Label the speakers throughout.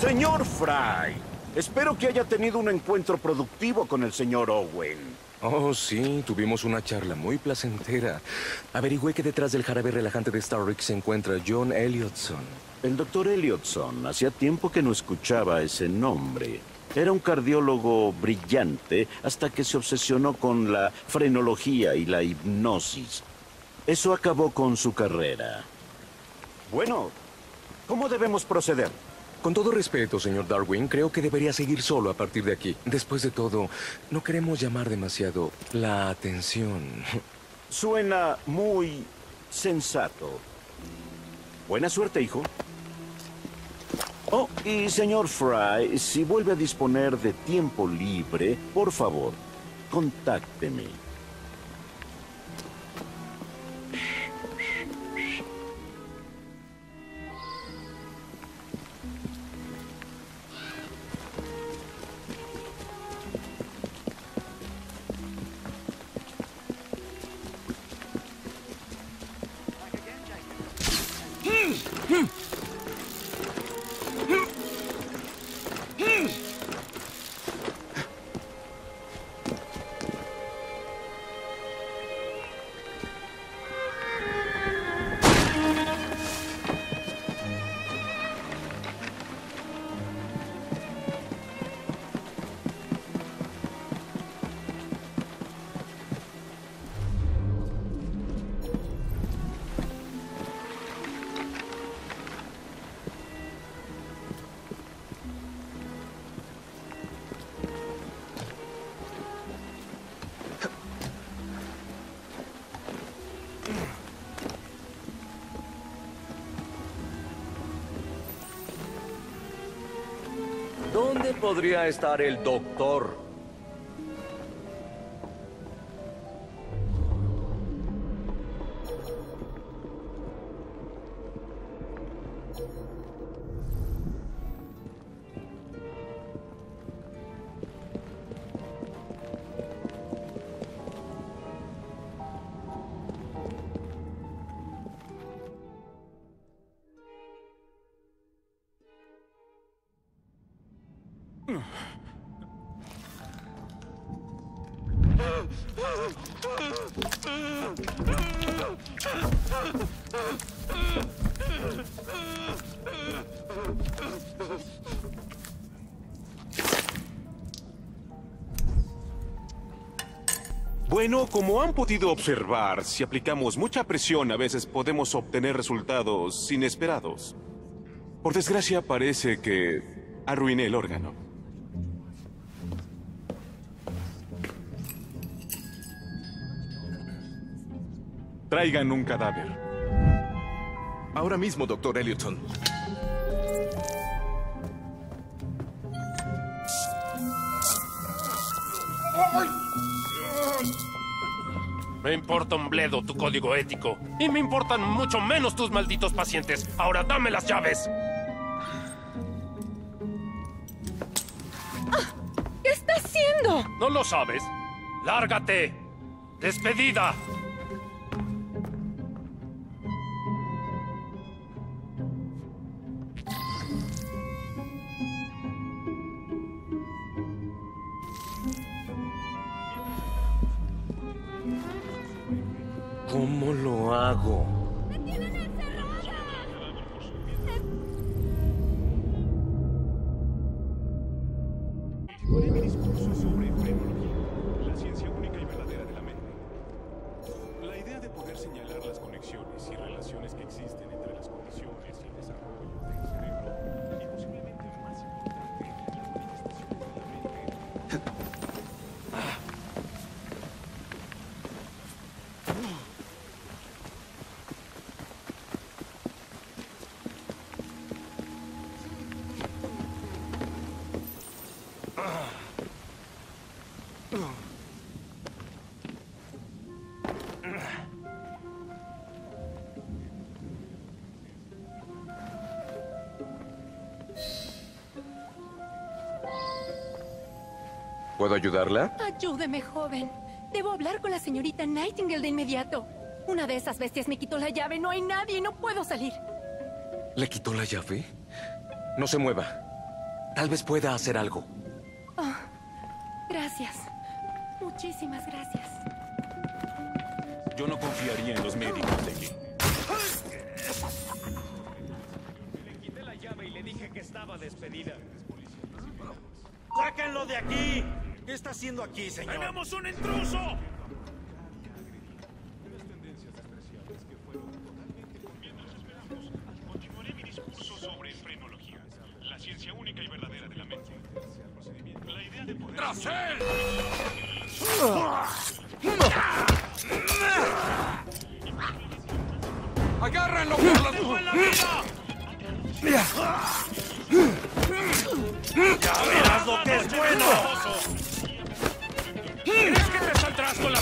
Speaker 1: Señor Fry, espero que haya tenido un encuentro productivo con el señor Owen.
Speaker 2: Oh, sí, tuvimos una charla muy placentera. Averigüé que detrás del jarabe relajante de Starrick se encuentra John Elliotson.
Speaker 1: El doctor Elliotson hacía tiempo que no escuchaba ese nombre. Era un cardiólogo brillante hasta que se obsesionó con la frenología y la hipnosis. Eso acabó con su carrera. Bueno, ¿cómo debemos proceder?
Speaker 2: Con todo respeto, señor Darwin, creo que debería seguir solo a partir de aquí. Después de todo, no queremos llamar demasiado la atención.
Speaker 1: Suena muy sensato. Buena suerte, hijo. Oh, y señor Fry, si vuelve a disponer de tiempo libre, por favor, contácteme.
Speaker 2: Podría estar el doctor?
Speaker 3: Bueno, como han podido observar, si aplicamos mucha presión a veces podemos obtener resultados inesperados. Por desgracia parece que arruiné el órgano. Traigan un cadáver.
Speaker 4: Ahora mismo, doctor Elliotson.
Speaker 5: Me importa un bledo tu código ético. Y me importan mucho menos tus malditos pacientes. Ahora dame las llaves.
Speaker 6: ¿Qué está haciendo?
Speaker 5: ¿No lo sabes? ¡Lárgate! ¡Despedida!
Speaker 2: ¿Cómo lo hago?
Speaker 3: Continuaré mi discurso sobre frenología, la ciencia única y verdadera de la mente. La idea de poder señalar las conexiones y relaciones que existen entre
Speaker 2: ¿Puedo ayudarla?
Speaker 6: Ayúdeme, joven. Debo hablar con la señorita Nightingale de inmediato. Una de esas bestias me quitó la llave. No hay nadie. No puedo salir.
Speaker 2: ¿Le quitó la llave? No se mueva. Tal vez pueda hacer algo.
Speaker 6: Oh, gracias. Muchísimas gracias.
Speaker 3: Yo no confiaría en los médicos de aquí.
Speaker 7: Le quité la llave y le dije que estaba despedida. ¡Sáquenlo de aquí! ¿Qué está haciendo aquí, señor? ¡Tenemos un intruso!
Speaker 3: Continuaré mi discurso sobre frenología, la ciencia única y verdadera de la mente. La idea de poder...
Speaker 5: ¡Tras él!
Speaker 2: ¡Agárrenlo por las
Speaker 7: ¡Ya verás lo que es bueno!
Speaker 5: Con la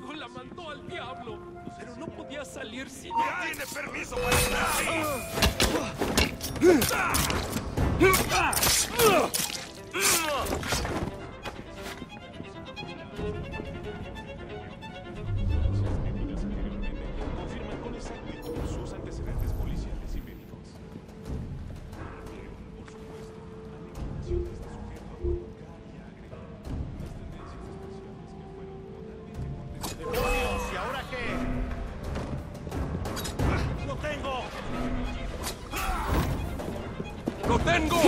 Speaker 5: luego la mandó al diablo. Pero no podía salir sin...
Speaker 7: ¡Tiene permiso para entrar! ¡Lo tengo!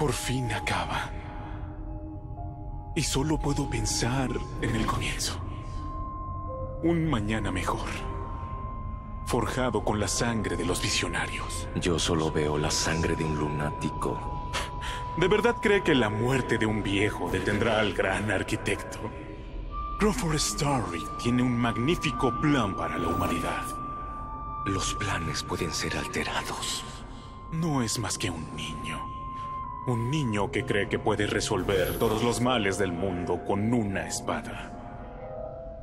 Speaker 3: Por fin acaba. Y solo puedo pensar en el comienzo. Un mañana mejor. Forjado con la sangre de los visionarios.
Speaker 2: Yo solo veo la sangre de un lunático.
Speaker 3: ¿De verdad cree que la muerte de un viejo detendrá al gran arquitecto? Crawford Story tiene un magnífico plan para la humanidad.
Speaker 2: Los planes pueden ser alterados.
Speaker 3: No es más que un niño. Un niño que cree que puede resolver todos los males del mundo con una espada.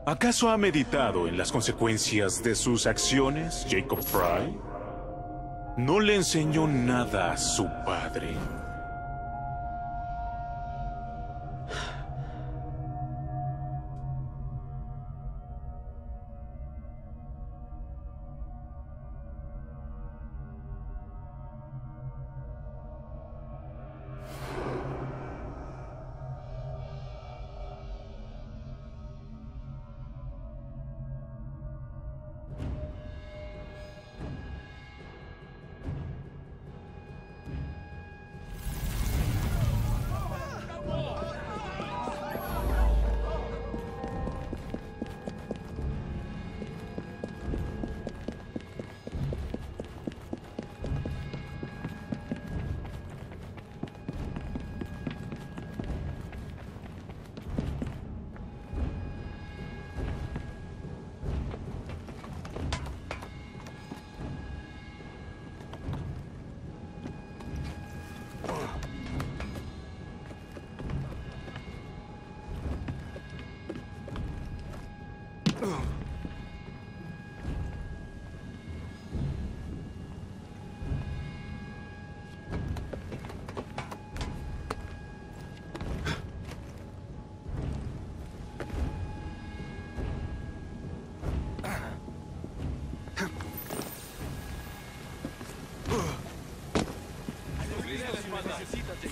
Speaker 3: ¿Acaso ha meditado en las consecuencias de sus acciones, Jacob Fry? No le enseñó nada a su padre.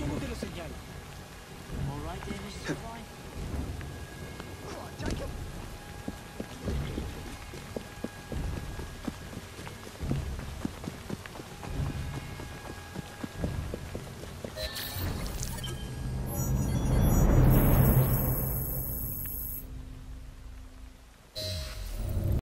Speaker 3: Solo te lo